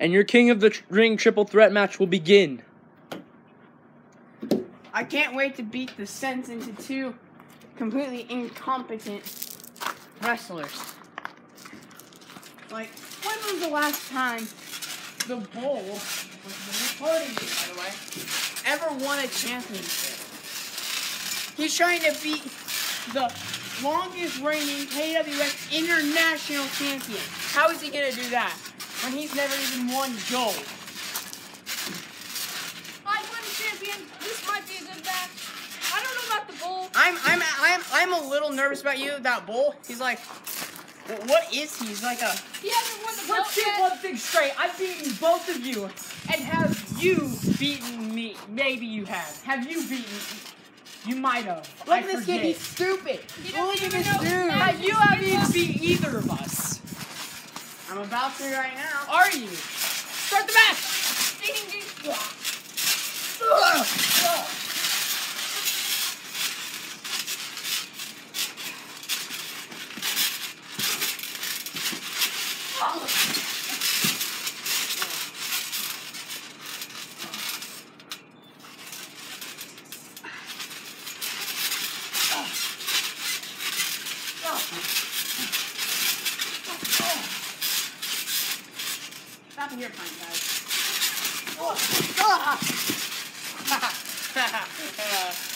and your King of the Ring triple threat match will begin. I can't wait to beat the Sens into two completely incompetent wrestlers. Like, when was the last time the Bull, which by the way, ever won a championship? He's trying to beat the longest reigning KWF international champion. How is he going to do that when he's never even won gold? I win champion. This might be a good match. I don't know about the bull. I'm I'm I'm I'm a little nervous about you, that bull. He's like, "Wh- what is he? He's like a. He hasn't won the belt Let's get yet. one thing straight. I've beaten both of you, and have you beaten me? Maybe you have. Have you beaten? You might have. Look I at this forget. kid. He's stupid. He Look at this dude. Have you haven't even beat either of us? I'm about to right now. Are you? Start the match. Ding, ding, ding. Stop here, fine guys. Fine guys.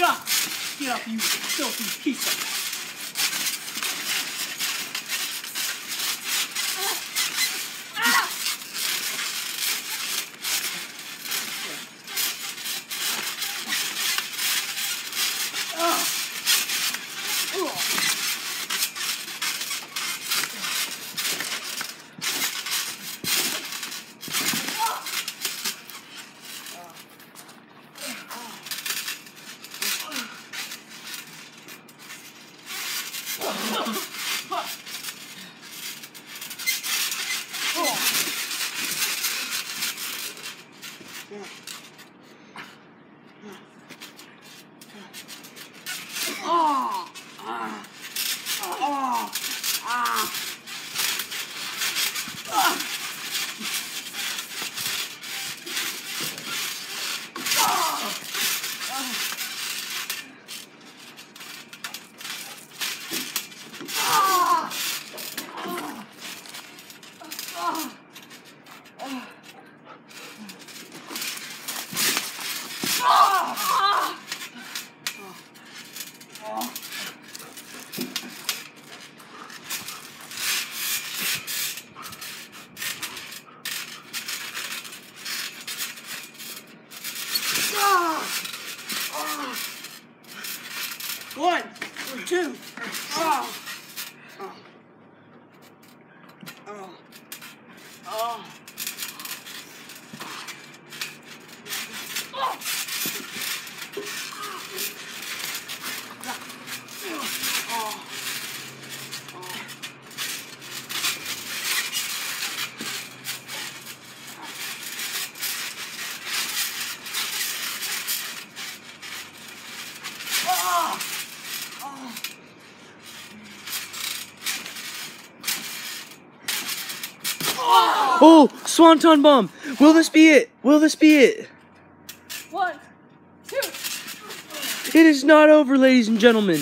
Get up. Get up, you filthy piece of. Oh, ah, oh, ah. One, two, oh, oh, oh. Oh, Swanton Bomb! Will this be it? Will this be it? One, two. It is not over, ladies and gentlemen.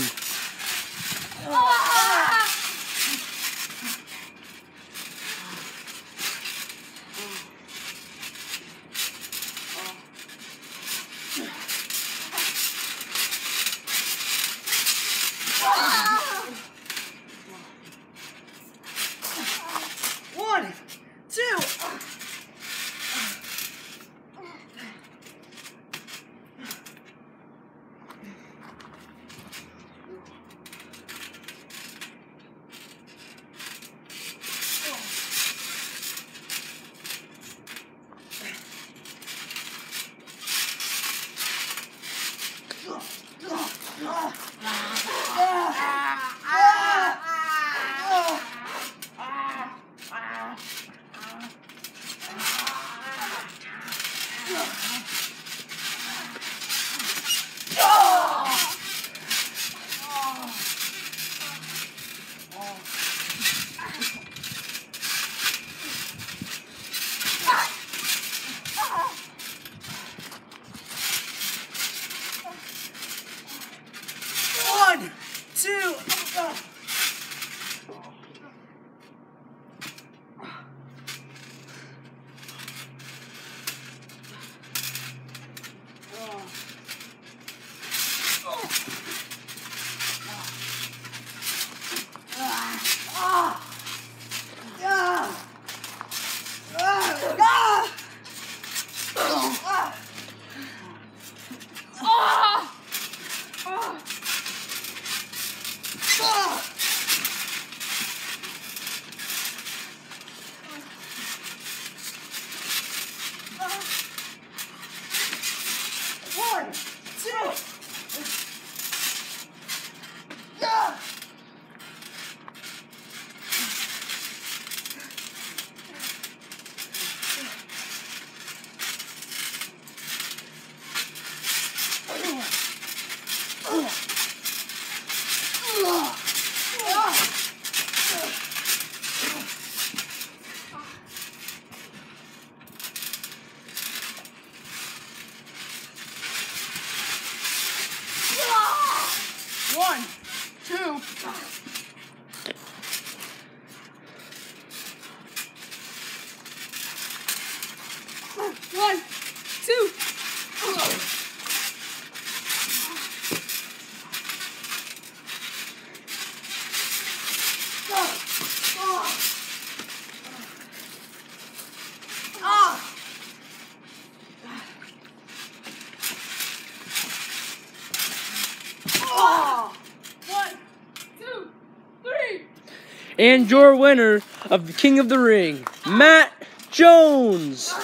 And your winner of the King of the Ring, Matt Jones.